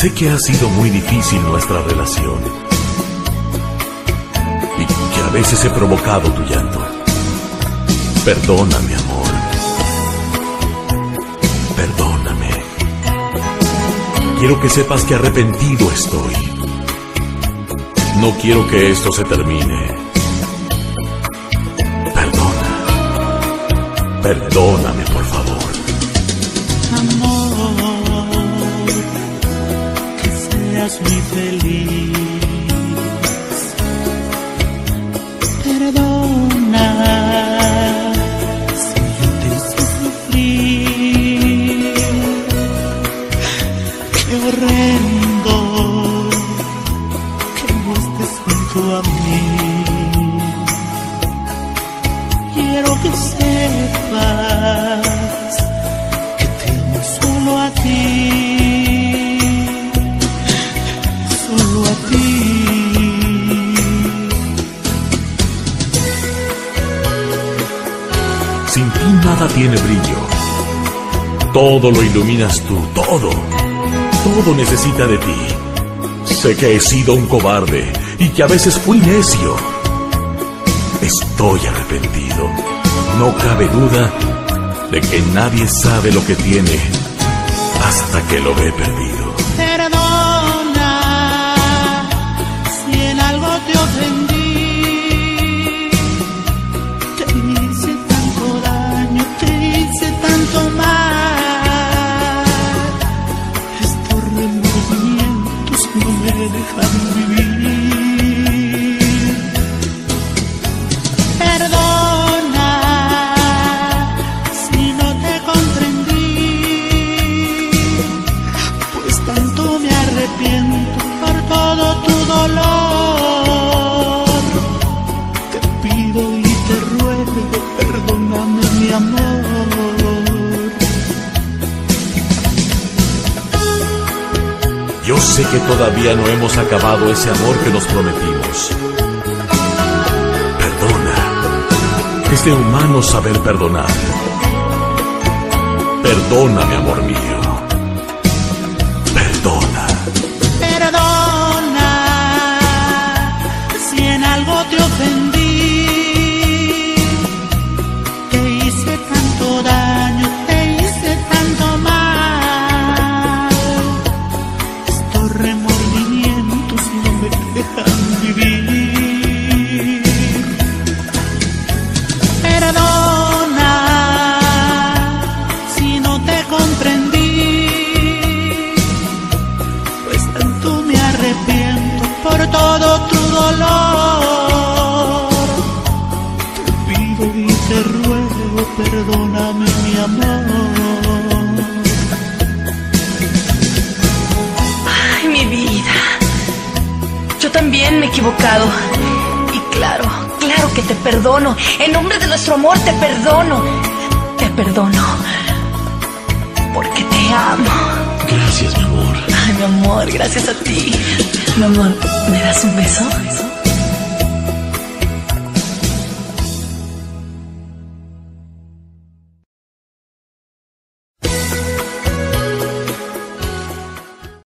Sé que ha sido muy difícil nuestra relación y que a veces he provocado tu llanto. Perdóname, amor. Perdóname. Quiero que sepas que arrepentido estoy. No quiero que esto se termine. Perdona. Perdóname, por seas muy feliz. Perdona si yo te sufrir. Qué horrendo que estés junto a mí. Quiero que sepas Sin ti nada tiene brillo. Todo lo iluminas tú, todo. Todo necesita de ti. Sé que he sido un cobarde y que a veces fui necio. Estoy arrepentido. No cabe duda de que nadie sabe lo que tiene hasta que lo ve perdido. Dejan vivir. Perdona si no te comprendí pues tanto me arrepiento por todo tu dolor. Que todavía no hemos acabado ese amor que nos prometimos. Perdona. Es de humano saber perdonar. Perdóname, amor mío. Remordimientos no me dejan vivir. Perdona si no te comprendí pues tanto me arrepiento por todo tu dolor. Te pido y te ruego, perdóname mi amor. También me he equivocado. Y claro, claro que te perdono. En nombre de nuestro amor te perdono. Te perdono. Porque te amo. Gracias, mi amor. Ay, mi amor, gracias a ti. Mi amor, ¿me das un beso?